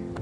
了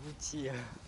不起啊！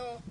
い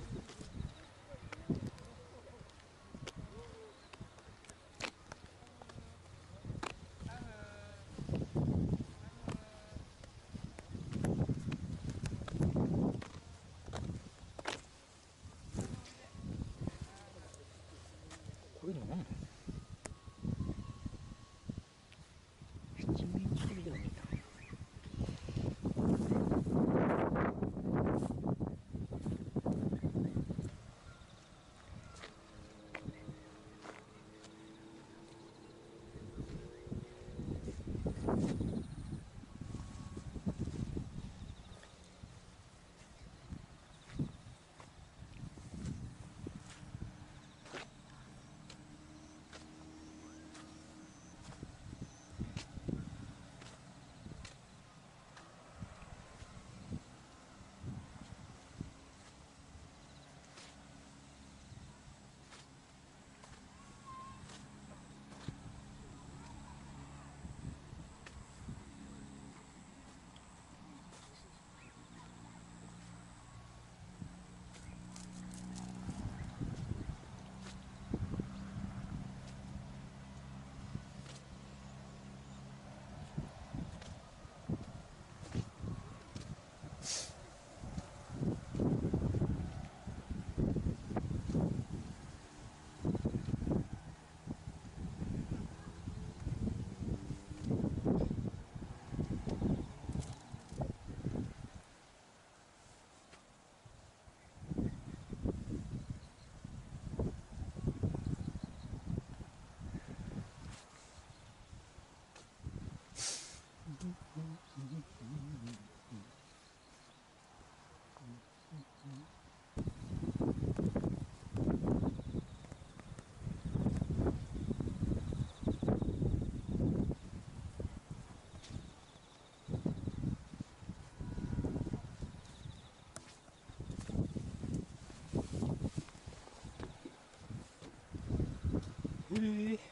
Bye.